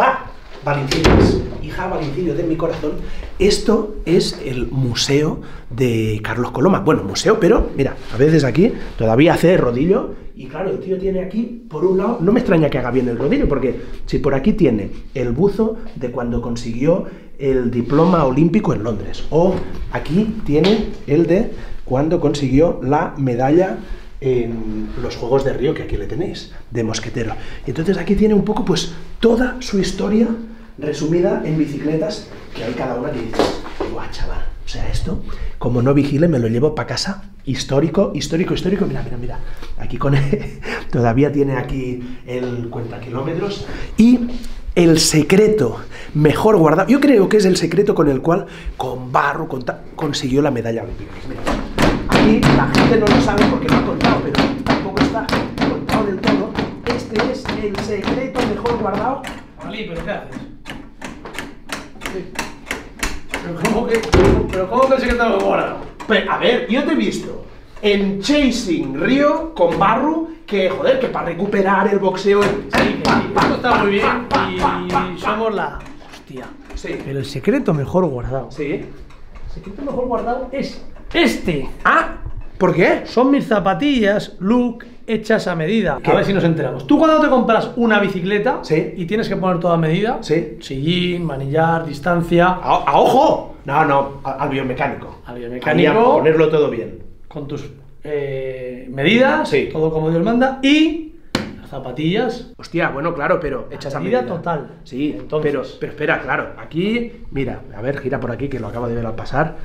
hija, Valencinos, hija de mi corazón, esto es el museo de Carlos Coloma. Bueno, museo, pero mira, a veces aquí todavía hace rodillo y claro, el tío tiene aquí, por un lado, no me extraña que haga bien el rodillo, porque si por aquí tiene el buzo de cuando consiguió el diploma olímpico en Londres, o aquí tiene el de cuando consiguió la medalla en los Juegos de Río, que aquí le tenéis, de mosquetero. Entonces aquí tiene un poco pues toda su historia resumida en bicicletas, que hay cada una que dices, guau, chaval, o sea, esto, como no vigile, me lo llevo para casa. Histórico, histórico, histórico. Mira, mira, mira. Aquí con todavía tiene aquí el cuenta kilómetros. Y el secreto mejor guardado, yo creo que es el secreto con el cual con barro con consiguió la medalla olímpica. Mira, la gente no lo sabe porque no ha contado, pero tampoco está contado del todo. Este es el secreto mejor guardado. Ali, ¿pero qué haces? ¿Pero cómo que, pero cómo que el secreto mejor guardado? Pero, a ver, yo te he visto en Chasing Río con Barru que, joder, que para recuperar el boxeo. Sí, sí, esto está muy bien y somos la. Hostia. Sí. Pero el secreto mejor guardado. Sí. El secreto mejor guardado es este. Ah, ¿por qué? Son mis zapatillas, look, hechas a medida. ¿Qué? A ver si nos enteramos. Tú cuando te compras una bicicleta Sí. y tienes que poner toda medida, Sí. sillín, manillar, distancia, A, a ojo. No, no, a- al biomecánico. Al biomecánico. a ponerlo todo bien. con tus eh, medidas, Sí. todo como Dios manda, y las zapatillas. Hostia, bueno, claro, pero hechas a medida medida. total. Sí, Entonces. pero, pero espera, claro, aquí, mira, a ver, gira por aquí que lo acabo de ver al pasar.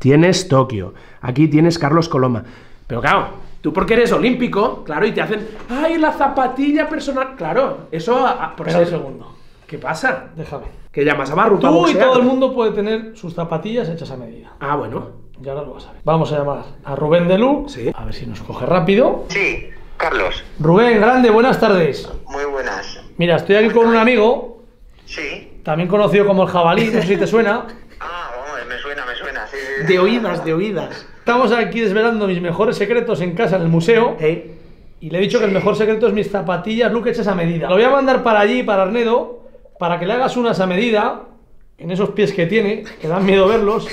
Tienes Tokio, aquí tienes Carlos Coloma. Pero claro, tú porque eres olímpico, claro, y te hacen, ay, la zapatilla personal. Claro, eso a- a- por un ser- segundo. ¿Qué pasa? Déjame. Que llamas a Barru Tú y todo el mundo puede tener sus zapatillas hechas a medida. Ah, bueno. Y ahora lo vas a ver. Vamos a llamar a Rubén de Lu. Sí. A ver si nos coge rápido. Sí, Carlos, Rubén, grande, buenas tardes. muy buenas. Mira, estoy aquí con un amigo, Sí. también conocido como el jabalí, no sé si te suena. De oídas, de oídas. Estamos aquí desvelando mis mejores secretos en casa, en el museo. Eh, Y le he dicho que el mejor secreto es mis zapatillas look hechas a medida. Lo voy a mandar para allí, para Arnedo, para que le hagas unas a medida, en esos pies que tiene, que dan miedo verlos.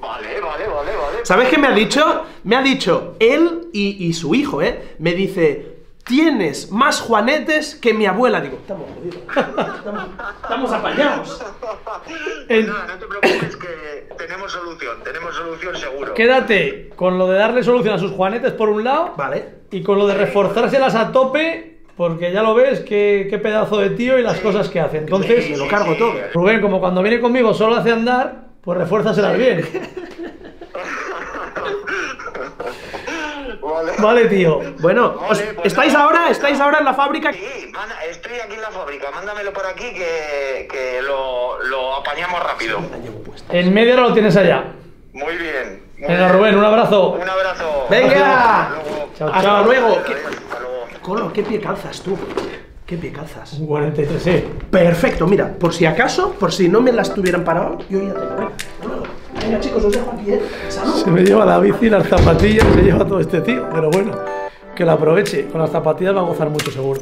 Vale, vale, vale, vale. ¿Sabes qué me ha dicho? Me ha dicho él y, y su hijo, ¿eh? Me dice, tienes más juanetes que mi abuela. Digo, estamos jodidos. Estamos, estamos apañados. En- No, no te preocupes que tenemos solución, tenemos solución seguro. Quédate con lo de darle solución a sus juanetes por un lado Vale. y con lo de reforzárselas a tope, porque ya lo ves, qué, qué pedazo de tío y las cosas que hace. Entonces, Me lo cargo todo. Rubén, como cuando viene conmigo solo hace andar, pues refuérzaselas bien. Vale. Tío. Bueno, Vale, os- pues ¿estáis nada. ahora? ¿Estáis ahora en la fábrica? Sí, manda- estoy aquí en la fábrica, mándamelo por aquí que, que lo, lo apañamos rápido. La llevo puesta. En media hora lo tienes allá. Muy bien. muy Venga, bien. Rubén, un abrazo. Un abrazo. ¡Venga! Hasta luego. Chao, Hasta chao. luego. Adiós, ¿Qué- Hasta luego. Colo, ¿qué pie calzas tú? ¿Qué pie calzas? Un 43, eh. Perfecto, mira, por si acaso, por si no me las tuvieran parado, yo ya tengo. Venga, chicos, os dejo aquí, ¿eh? Salud. Se me lleva la bici, las zapatillas, se lleva todo este tío. Pero bueno, que lo aproveche. Con las zapatillas va a gozar mucho, seguro.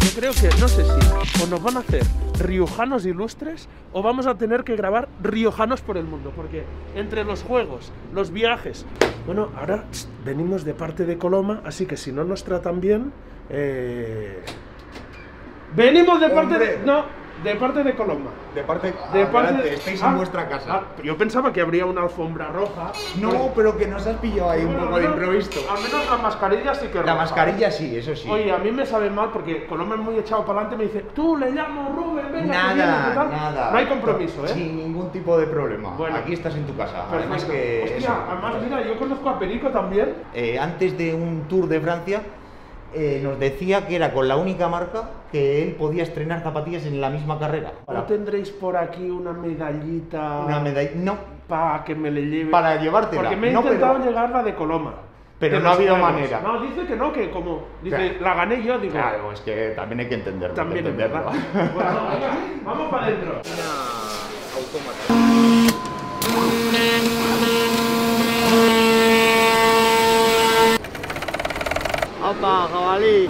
Yo creo que, no sé si o nos van a hacer riojanos ilustres o vamos a tener que grabar riojanos por el mundo, porque entre los juegos, los viajes... Bueno, ahora venimos de parte de Coloma, así que si no nos tratan bien... eh, Venimos de parte de... No, de parte de Coloma. De parte, De parte adelante, estáis Ah, en vuestra casa. ah, yo pensaba que habría una alfombra roja. no, pero que nos has pillado ahí un poco de improviso. Al menos la mascarilla sí que La roja. mascarilla sí, eso sí. Oye, a mí me sabe mal porque Coloma es muy echado para adelante me dice, tú le llamo Rubén, venga, que vienes", nada, tal. nada. No hay compromiso, ¿eh? Sin ningún tipo de problema. Bueno. Aquí estás en tu casa. Además Perfecto. que Hostia, eso, además, mira, yo conozco a Perico también. eh, antes de un tour de Francia eh, nos decía que era con la única marca que él podía estrenar zapatillas en la misma carrera. ¿No tendréis por aquí una medallita una medalla. No, para que me le lleve? para llevártela. Porque me he no, intentado pero- llegar la de Coloma. Pero no ha habido manera. No, dice que no, que como... Dice, Claro. la gané yo, digo... Claro, es que también hay que entenderlo. hay que También es verdad. entenderlo. Bueno, venga, vamos para adentro. ¡Opa, jabalí!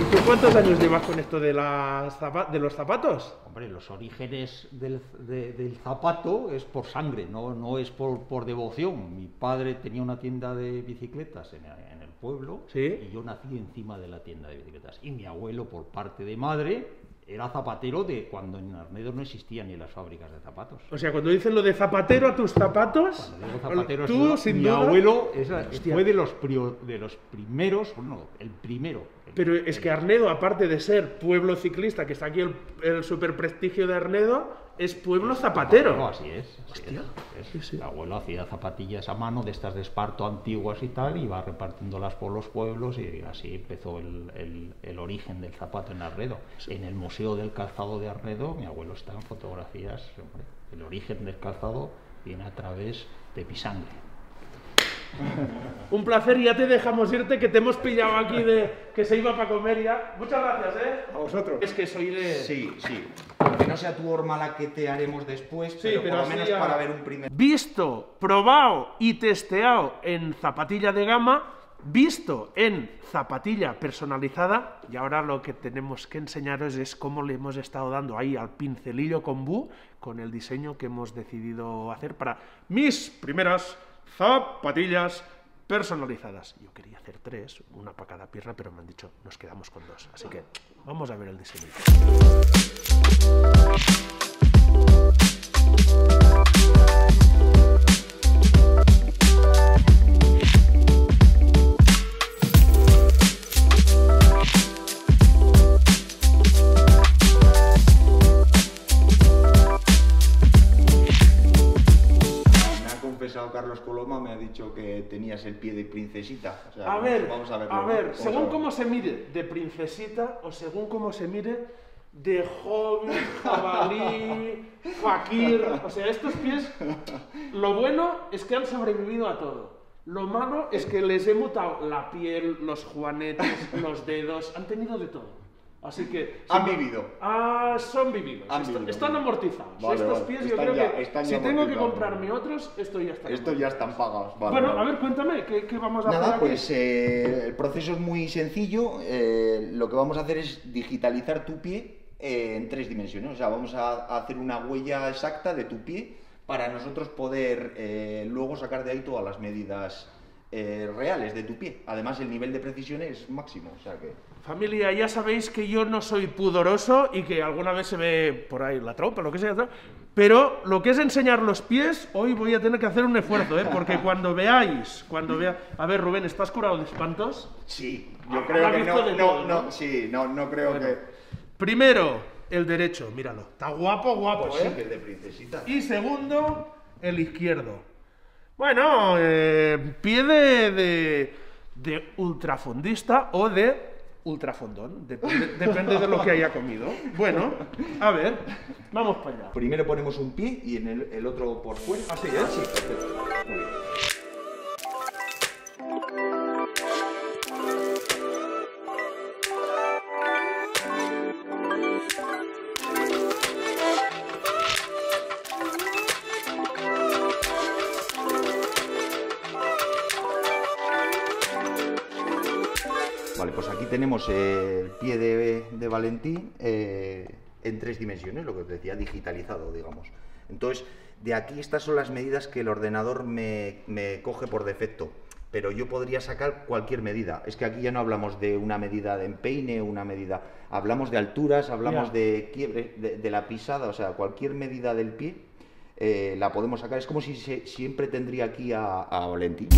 ¿Y tú cuántos años llevas con esto de, las zapa- de los zapatos? Hombre, los orígenes del, de- del zapato es por sangre, no, no es por, por devoción. Mi padre tenía una tienda de bicicletas en, en el pueblo Sí. y yo nací encima de la tienda de bicicletas. Y mi abuelo, por parte de madre, era zapatero de cuando en Arnedo no existían ni las fábricas de zapatos. O sea, cuando dicen lo de zapatero a tus zapatos, digo zapatero, tú, sin mi duda... abuelo es- Hostia. fue de los, prio- de los primeros, no, el primero. El- Pero es que Arnedo, aparte de ser pueblo ciclista, que está aquí el, el super prestigio de Arnedo, es pueblo zapatero. No, así es. así Hostia. es. Sí, sí. Mi abuelo hacía zapatillas a mano de estas de esparto antiguas y tal, y iba repartiéndolas por los pueblos y así empezó el, el- el origen del zapato en Arnedo. En el Museo del Calzado de Arnedo, mi abuelo está en fotografías. hombre, el origen del calzado viene a través de mi sangre. Un placer, ya te dejamos irte, que te hemos pillado aquí de que se iba para comer ya. Muchas gracias, ¿eh? A vosotros. Es que soy de... Sí, sí. Aunque no sea tu horma la que te haremos después, Sí, pero, pero por lo menos ya- para ver un primer... Visto, probado y testeado en zapatilla de gama, visto en zapatilla personalizada, y ahora lo que tenemos que enseñaros es cómo le hemos estado dando ahí al pincelillo con Bu, con el diseño que hemos decidido hacer para mis primeras zapatillas personalizadas. Yo quería hacer tres, una para cada pierna, pero me han dicho, nos quedamos con dos. Así que vamos a ver el diseño. Dicho que tenías el pie de princesita. O sea, A vamos- ver, vamos a verlo. a ver, a según verlo. cómo se mire de princesita o según cómo se mire de hobbit, jabalí, fakir, o sea, estos pies, lo bueno es que han sobrevivido a todo. Lo malo es que les he mutado la piel, los juanetes, los dedos, han tenido de todo. Así que... Han si- vivido. Ah, son vividos. Han Est- vivido. están amortizados. Vale, Estos vale. pies yo Están creo ya- que están si tengo que comprarme otros, estos ya están. Estos ya están pagados. vale, bueno, vale. a ver, cuéntame, ¿qué, qué vamos a hacer Nada, pues eh, el proceso es muy sencillo. eh, lo que vamos a hacer es digitalizar tu pie eh, en tres dimensiones. O sea, vamos a, a hacer una huella exacta de tu pie para nosotros poder eh, luego sacar de ahí todas las medidas eh, reales de tu pie. Además, el nivel de precisión es máximo. O sea que. Familia, ya sabéis que yo no soy pudoroso y que alguna vez se ve por ahí la trompa, lo que sea, pero lo que es enseñar los pies, hoy voy a tener que hacer un esfuerzo, ¿eh? porque cuando veáis, cuando vea... A ver, Rubén, ¿estás curado de espantos? Sí, yo creo que no, no, todo, no, ¿no? sí, no, no creo Bueno. que. Primero, el derecho, míralo. Está guapo, guapo, Pues sí, ¿eh? que es de princesita. Y segundo, el izquierdo. Bueno, eh, pie de, de, de ultrafondista o de ultrafondón. Depende, depende de lo que haya comido. Bueno, a ver, vamos para allá. Primero ponemos un pie y en el, otro por fuera. Es. Sí. Muy bien. Tenemos el pie de, de Valentín eh, en tres dimensiones, lo que os decía, digitalizado, digamos. Entonces, de aquí estas son las medidas que el ordenador me, me coge por defecto, pero yo podría sacar cualquier medida. Es que aquí ya no hablamos de una medida de empeine, una medida, hablamos de alturas, hablamos de quiebre, de, de la pisada, o sea, cualquier medida del pie eh, la podemos sacar. Es como si se- siempre tendría aquí a, a Valentín.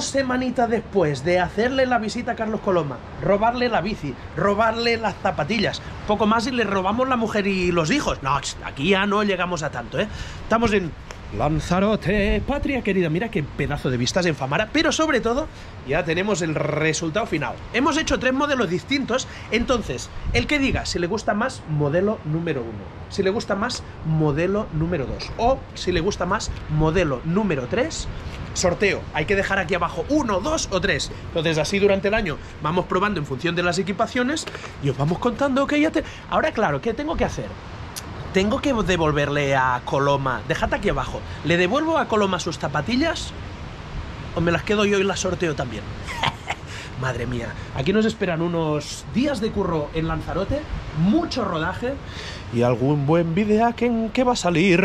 Semanitas después de hacerle la visita a Carlos Coloma, robarle la bici, robarle las zapatillas, poco más y le robamos la mujer y los hijos. No, aquí ya no llegamos a tanto, ¿eh? Estamos en Lanzarote, patria querida. Mira qué pedazo de vistas en Famara, pero sobre todo ya tenemos el resultado final. Hemos hecho tres modelos distintos, entonces, el que diga si le gusta más modelo número uno, si le gusta más modelo número dos o si le gusta más modelo número tres, sorteo. Hay que dejar aquí abajo uno, dos o tres. Entonces, así durante el año vamos probando en función de las equipaciones y os vamos contando que ya te. Ahora, claro, ¿qué tengo que hacer? Tengo que devolverle a Coloma. Dejad aquí abajo. ¿Le devuelvo a Coloma sus zapatillas? ¿O me las quedo yo y las sorteo también? Madre mía. Aquí nos esperan unos días de curro en Lanzarote, mucho rodaje y algún buen vídeo que, que va a salir.